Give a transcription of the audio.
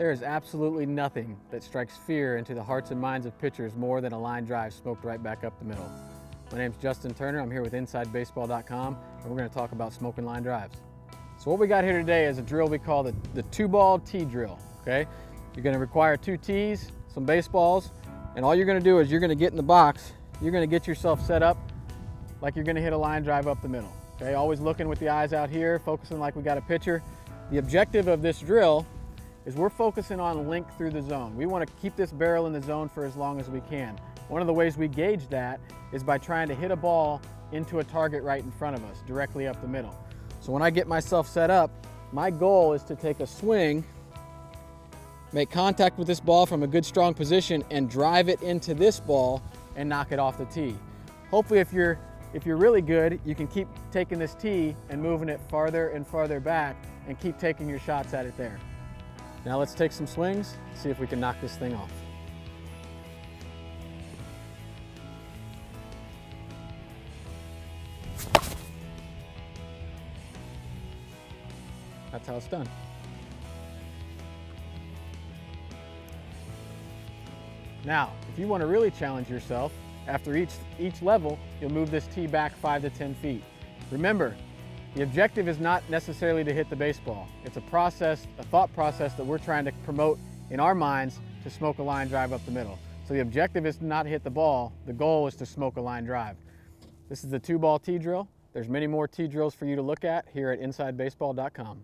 There is absolutely nothing that strikes fear into the hearts and minds of pitchers more than a line drive smoked right back up the middle. My name's Justin Turner. I'm here with InsideBaseball.com, and we're going to talk about smoking line drives. So what we got here today is a drill we call the, the two-ball tee drill, okay? You're going to require two tees, some baseballs, and all you're going to do is you're going to get in the box, you're going to get yourself set up like you're going to hit a line drive up the middle, okay? Always looking with the eyes out here, focusing like we got a pitcher. The objective of this drill is we're focusing on length through the zone. We want to keep this barrel in the zone for as long as we can. One of the ways we gauge that is by trying to hit a ball into a target right in front of us, directly up the middle. So when I get myself set up, my goal is to take a swing, make contact with this ball from a good strong position and drive it into this ball and knock it off the tee. Hopefully if you're if you're really good, you can keep taking this tee and moving it farther and farther back and keep taking your shots at it there. Now let's take some swings, see if we can knock this thing off. That's how it's done. Now, if you want to really challenge yourself, after each, each level, you'll move this tee back five to 10 feet. Remember, the objective is not necessarily to hit the baseball. It's a process, a thought process that we're trying to promote in our minds to smoke a line drive up the middle. So the objective is not to hit the ball. The goal is to smoke a line drive. This is the two ball tee drill. There's many more tee drills for you to look at here at InsideBaseball.com.